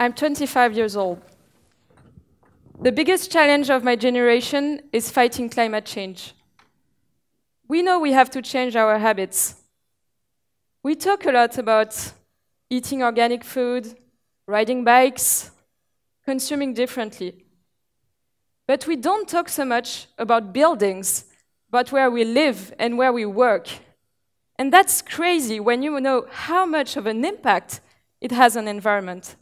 I'm 25 years old. The biggest challenge of my generation is fighting climate change. We know we have to change our habits. We talk a lot about eating organic food, riding bikes, consuming differently. But we don't talk so much about buildings, but where we live and where we work. And that's crazy when you know how much of an impact it has on environment.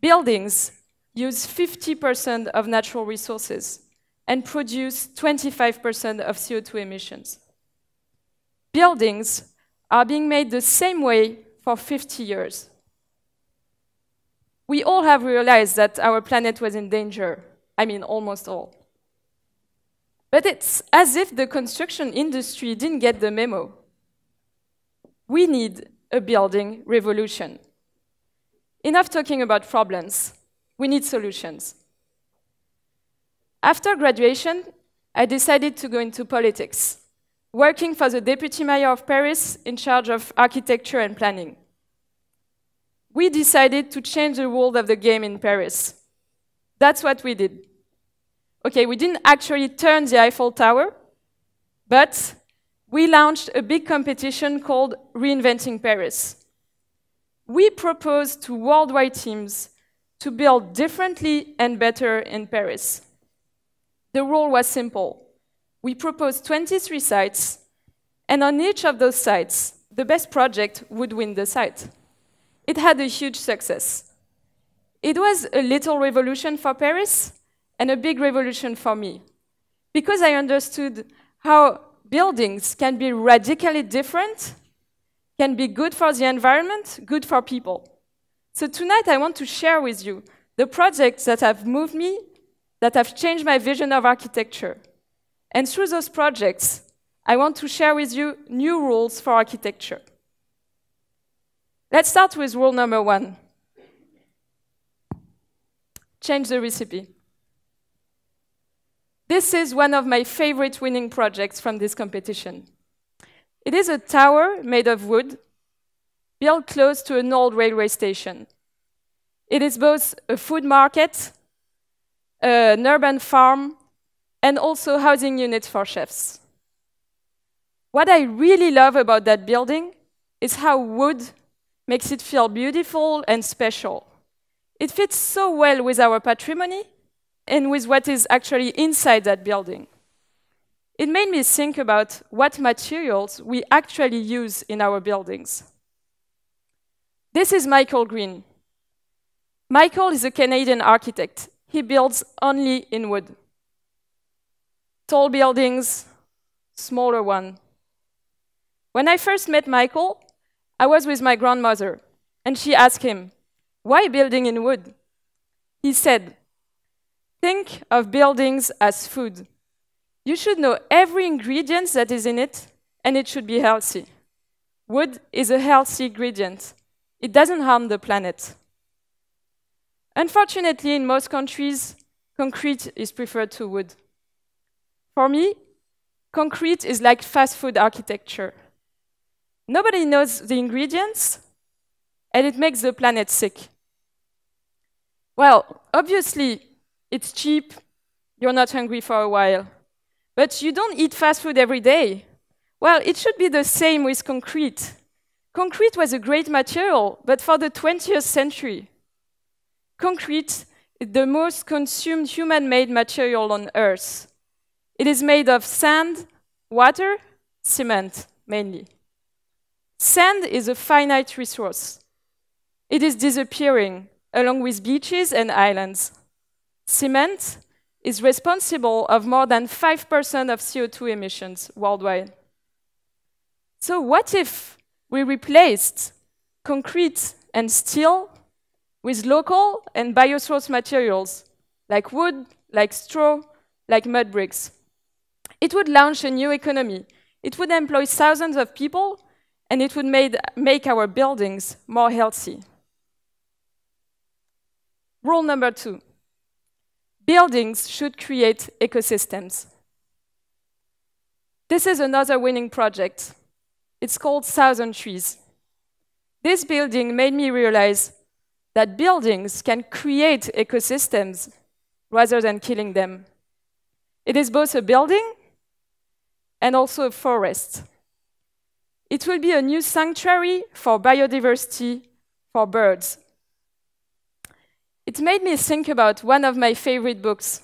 Buildings use 50% of natural resources and produce 25% of CO2 emissions. Buildings are being made the same way for 50 years. We all have realized that our planet was in danger. I mean, almost all. But it's as if the construction industry didn't get the memo. We need a building revolution. Enough talking about problems. We need solutions. After graduation, I decided to go into politics, working for the deputy mayor of Paris in charge of architecture and planning. We decided to change the world of the game in Paris. That's what we did. Okay, we didn't actually turn the Eiffel Tower, but we launched a big competition called Reinventing Paris. We proposed to worldwide teams to build differently and better in Paris. The rule was simple. We proposed 23 sites, and on each of those sites, the best project would win the site. It had a huge success. It was a little revolution for Paris and a big revolution for me, because I understood how buildings can be radically different, can be good for the environment, good for people. So tonight I want to share with you the projects that have moved me, that have changed my vision of architecture. And through those projects, I want to share with you new rules for architecture. Let's start with rule number one. Change the recipe. This is one of my favorite winning projects from this competition. It is a tower made of wood built close to an old railway station. It is both a food market, an urban farm, and also housing units for chefs. What I really love about that building is how wood makes it feel beautiful and special. It fits so well with our patrimony and with what is actually inside that building. It made me think about what materials we actually use in our buildings. This is Michael Green. Michael is a Canadian architect. He builds only in wood. Tall buildings, smaller one. When I first met Michael, I was with my grandmother, and she asked him, Why building in wood? He said, Think of buildings as food. You should know every ingredient that is in it, and it should be healthy. Wood is a healthy ingredient. It doesn't harm the planet. Unfortunately, in most countries, concrete is preferred to wood. For me, concrete is like fast food architecture. Nobody knows the ingredients, and it makes the planet sick. Well, obviously, it's cheap, you're not hungry for a while. But you don't eat fast food every day. Well, it should be the same with concrete. Concrete was a great material, but for the 20th century. Concrete is the most consumed human made material on Earth. It is made of sand, water, cement, mainly. Sand is a finite resource. It is disappearing, along with beaches and islands. Cement is responsible of more than 5% of CO2 emissions worldwide. So what if we replaced concrete and steel with local and biosourced materials like wood, like straw, like mud bricks. It would launch a new economy. It would employ thousands of people, and it would made, make our buildings more healthy. Rule number two buildings should create ecosystems. This is another winning project. It's called Thousand Trees. This building made me realize that buildings can create ecosystems rather than killing them. It is both a building and also a forest. It will be a new sanctuary for biodiversity for birds. It made me think about one of my favorite books,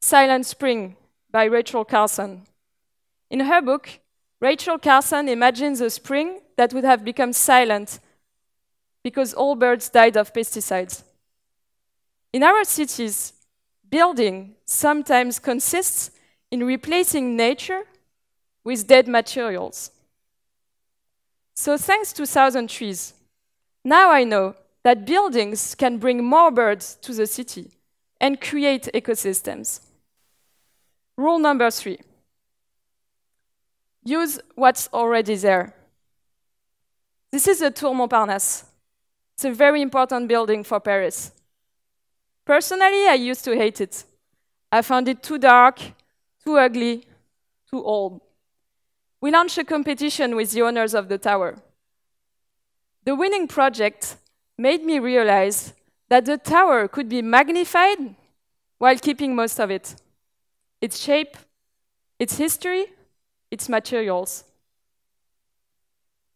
Silent Spring by Rachel Carson. In her book, Rachel Carson imagines a spring that would have become silent because all birds died of pesticides. In our cities, building sometimes consists in replacing nature with dead materials. So thanks to Thousand Trees, now I know that buildings can bring more birds to the city and create ecosystems. Rule number three. Use what's already there. This is the Tour Montparnasse. It's a very important building for Paris. Personally, I used to hate it. I found it too dark, too ugly, too old. We launched a competition with the owners of the tower. The winning project made me realize that the tower could be magnified while keeping most of it its shape, its history, its materials.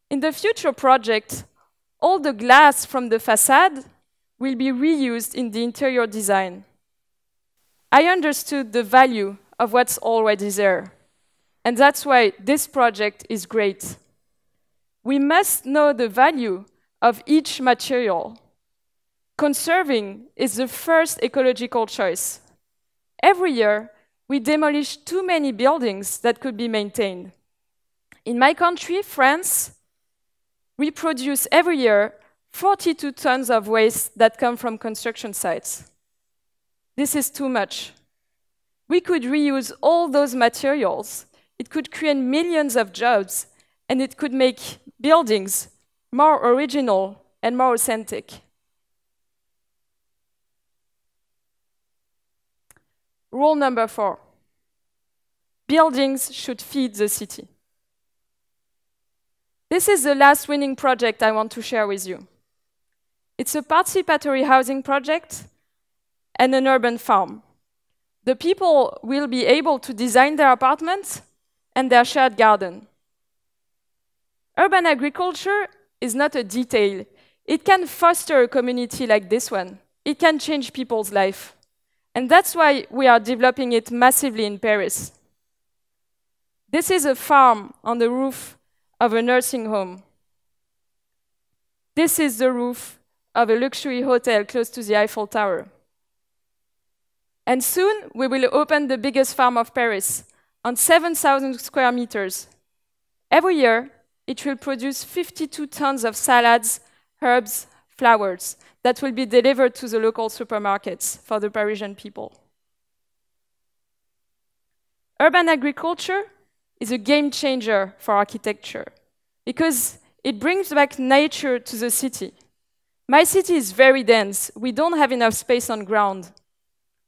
In the future project, all the glass from the facade will be reused in the interior design. I understood the value of what's already there. And that's why this project is great. We must know the value of each material. Conserving is the first ecological choice. Every year, we demolish too many buildings that could be maintained. In my country, France, we produce every year 42 tons of waste that come from construction sites. This is too much. We could reuse all those materials. It could create millions of jobs, and it could make buildings more original and more authentic. Rule number four buildings should feed the city. This is the last winning project I want to share with you. It's a participatory housing project and an urban farm. The people will be able to design their apartments and their shared garden. Urban agriculture is not a detail. It can foster a community like this one. It can change people's life. And that's why we are developing it massively in Paris. This is a farm on the roof of a nursing home. This is the roof of a luxury hotel close to the Eiffel Tower. And soon we will open the biggest farm of Paris on 7,000 square meters. Every year, it will produce 52 tons of salads, herbs, flowers, that will be delivered to the local supermarkets for the Parisian people. Urban agriculture is a game changer for architecture because it brings back nature to the city. My city is very dense. We don't have enough space on ground.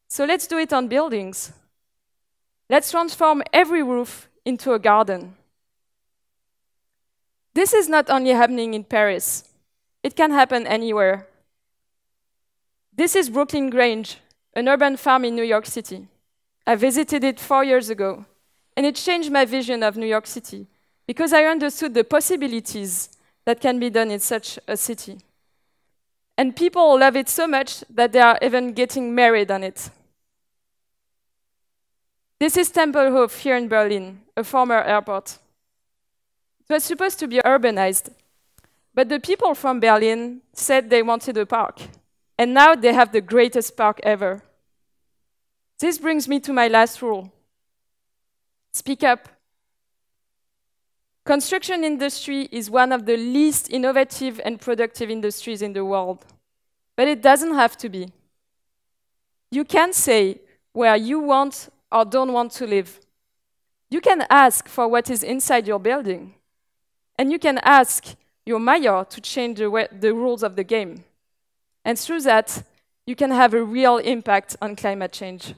So let's do it on buildings. Let's transform every roof into a garden. This is not only happening in Paris. It can happen anywhere. This is Brooklyn Grange, an urban farm in New York City. I visited it four years ago, and it changed my vision of New York City because I understood the possibilities that can be done in such a city. And people love it so much that they are even getting married on it. This is Tempelhof here in Berlin, a former airport. It was supposed to be urbanized, but the people from Berlin said they wanted a park. And now they have the greatest park ever. This brings me to my last rule. Speak up. Construction industry is one of the least innovative and productive industries in the world. But it doesn't have to be. You can say where you want or don't want to live. You can ask for what is inside your building. And you can ask your mayor to change the, the rules of the game. And through that, you can have a real impact on climate change.